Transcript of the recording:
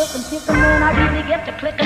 looking, picking when I really get to click